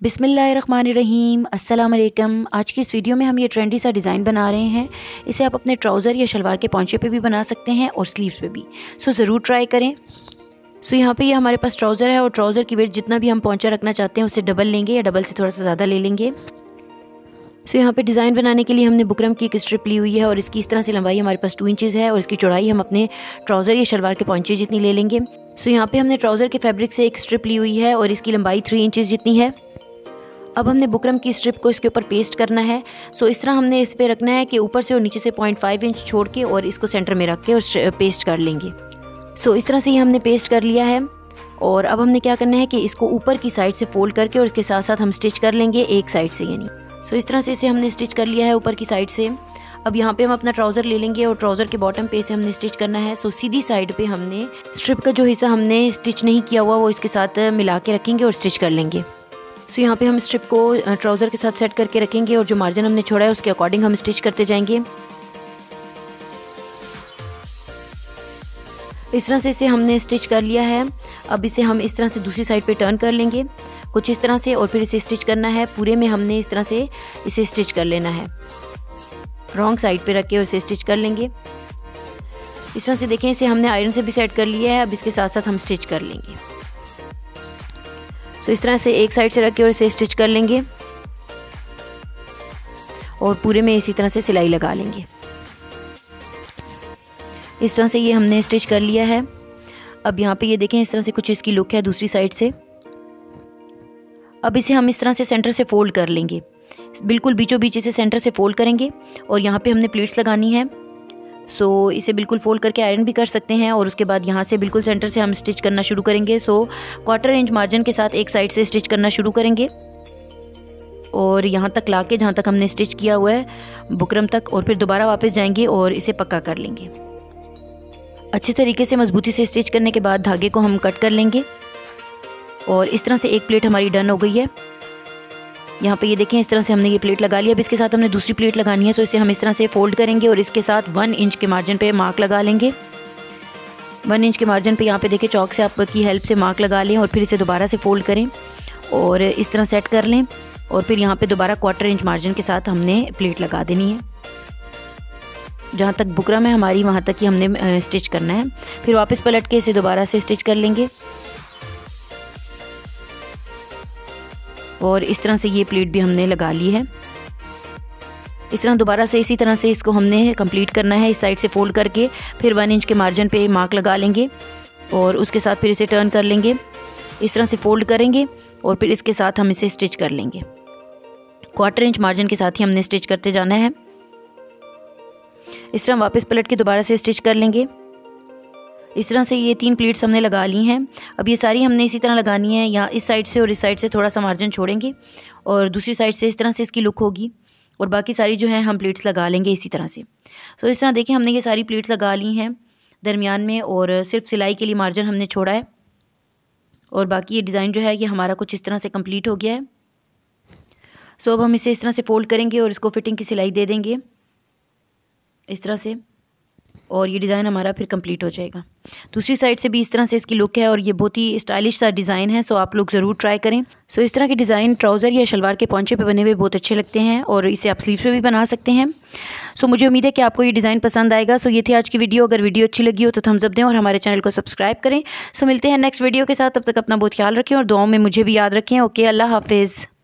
बिसमीम वालेकुम आज की इस वीडियो में हम ये ट्रेंडी सा डिज़ाइन बना रहे हैं। इसे आप अपने ट्राउज़र या शलवार के पौचे पे भी बना सकते हैं और स्लीव्स पे भी। सो ज़रूर ट्राई करें। सो यहाँ पे ये हमारे पास ट्राउज़र है और ट्राउज़र की वेट जितना भी हम पौचा रखना चाहते हैं उससे डबल लेंगे या डबल से थोड़ा सा ज़्यादा ले लेंगे। सो यहाँ पे डिज़ाइन बनाने के लिए हमने बुकरम की एक स्ट्रिप ली हुई है और इसकी इस तरह से लंबाई हमारे पास टू इंचज़ है और इसकी चौड़ाई हम अपने ट्राउज़र या शलवार के पौचे जितनी ले लेंगे। सो यहाँ पे हमने ट्राउज़र के फैब्रिक से एक स्ट्रिप ली हुई है और इसकी लंबाई थ्री इंचज़ जितनी है। अब हमने बुकरम की स्ट्रिप को इसके ऊपर पेस्ट करना है। सो इस तरह हमने इस पर रखना है कि ऊपर से और नीचे से पॉइंट फाइव इंच छोड़ के और इसको सेंटर में रख के और पेस्ट कर लेंगे। सो इस तरह से ये हमने पेस्ट कर लिया है। और अब हमने क्या करना है कि इसको ऊपर की साइड से फोल्ड करके और इसके साथ साथ हम स्टिच कर लेंगे एक साइड से, यानी। सो इस तरह से इसे हमने स्टिच कर लिया है ऊपर की साइड से। अब यहाँ पे हम अपना ट्राउज़र ले लेंगे और ट्राउज़र के बॉटम पे से हमने स्टिच करना है। सो सीधी साइड पे हमने स्ट्रिप का जो हिस्सा हमने स्टिच नहीं किया हुआ वो इसके साथ मिला के रखेंगे और स्टिच कर लेंगे। सो यहाँ पे हम स्ट्रिप को ट्राउज़र के साथ सेट करके रखेंगे और जो मार्जिन हमने छोड़ा है, उसके अकॉर्डिंग हम स्टिच करते जाएँगे। इस तरह से इसे हमने स्टिच कर लिया है। अब इसे हम इस तरह से दूसरी साइड पे टर्न कर लेंगे। कुछ इस तरह से और फिर इसे स्टिच करना है। पूरे में हमने इस तरह से इसे स्टिच कर लेना है। रॉन्ग साइड पे रख के और इसे स्टिच कर लेंगे। इस तरह से देखें, इसे हमने आयरन से भी सेट कर लिया है। अब इसके साथ साथ हम स्टिच कर लेंगे। सो इस तरह से एक साइड से रख के और इसे स्टिच कर लेंगे। और पूरे में इसी तरह से सिलाई लगा लेंगे। इस तरह से ये हमने स्टिच कर लिया है। अब यहाँ पे ये देखें, इस तरह से कुछ इसकी लुक है दूसरी साइड से। अब इसे हम इस तरह से सेंटर से फोल्ड कर लेंगे। बिल्कुल बीचों बीच इसे सेंटर से फोल्ड करेंगे और यहाँ पे हमने प्लेट्स लगानी है। सो इसे बिल्कुल फोल्ड करके आयरन भी कर सकते हैं और उसके बाद यहाँ से बिल्कुल सेंटर से हम स्टिच करना शुरू करेंगे। सो क्वार्टर इंच मार्जिन के साथ एक साइड से स्टिच करना शुरू करेंगे। और यहाँ तक ला के जहाँ तक हमने स्टिच किया हुआ है, बुकरम तक और फिर दोबारा वापस जाएँगे और इसे पक्का कर लेंगे। अच्छे तरीके से मजबूती से स्टिच करने के बाद धागे को हम कट कर लेंगे। और इस तरह से एक प्लेट हमारी डन हो गई है। यहाँ पे ये देखें, इस तरह से हमने ये प्लेट लगा लिया अब इसके साथ हमने दूसरी प्लेट लगानी है सो इसे हम इस तरह से फोल्ड करेंगे और इसके साथ वन इंच के मार्जिन पे मार्क लगा लेंगे। वन इंच के मार्जिन पे यहाँ पे देखें चौक से आपकी हेल्प से मार्क लगा लें और फिर इसे दोबारा से फोल्ड करें और इस तरह सेट कर लें और फिर यहाँ पे दोबारा क्वार्टर इंच मार्जिन के साथ हमने प्लेट लगा देनी है। जहाँ तक बुकरम है, हमारी वहाँ तक ही हमने स्टिच करना है। फिर वापस पलट के इसे दोबारा से स्टिच कर लेंगे। और इस तरह से ये प्लेट भी हमने लगा ली है। इस तरह दोबारा से इसी तरह से इसको हमने कंप्लीट करना है, इस साइड से फोल्ड करके, फिर वन इंच के मार्जिन पे मार्क लगा लेंगे और उसके साथ फिर इसे टर्न कर लेंगे। इस तरह से फोल्ड करेंगे और फिर इसके साथ हम इसे स्टिच कर लेंगे। क्वार्टर इंच मार्जिन के साथ ही हमने स्टिच करते जाना है। इस तरह वापस पलट के दोबारा से स्टिच कर लेंगे। इस तरह से ये तीन प्लेट्स हमने लगा ली हैं। अब ये सारी हमने इसी तरह लगानी है यहाँ इस साइड से और इस साइड से थोड़ा सा मार्जिन छोड़ेंगे, और दूसरी साइड से इस तरह से इसकी लुक होगी, और बाकी सारी जो है हम प्लेट्स लगा लेंगे इसी तरह से। सो इस तरह देखें हमने ये सारी प्लेट्स लगा ली हैं दरमियान में, और सिर्फ़ सिलाई के लिए मार्जिन हमने छोड़ा है, और बाकी ये डिज़ाइन जो है ये हमारा कुछ इस तरह से कंप्लीट हो गया है। सो अब हम इसे इस तरह से फ़ोल्ड करेंगे और इसको फिटिंग की सिलाई दे देंगे, इस तरह से। और ये डिज़ाइन हमारा फिर कंप्लीट हो जाएगा। दूसरी साइड से भी इस तरह से इसकी लुक है और ये बहुत ही स्टाइलिश सा डिज़ाइन है सो आप लोग ज़रूर ट्राई करें। सो इस तरह के डिज़ाइन ट्राउज़र या शलवार के पौचे पे बने हुए बहुत अच्छे लगते हैं और इसे आप स्लीव पे भी बना सकते हैं। सो मुझे उम्मीद है कि आपको ये डिज़ाइन पसंद आएगा। सो ये थी आज की वीडियो अगर वीडियो अच्छी लगी हो तो थम्स अप दें और हमारे चैनल को सब्सक्राइब करें। सो मिलते हैं नेक्स्ट वीडियो के साथ। तब तक अपना बहुत ख्याल रखें और दुआओं में मुझे भी याद रखें। ओके अल्लाह हाफिज़।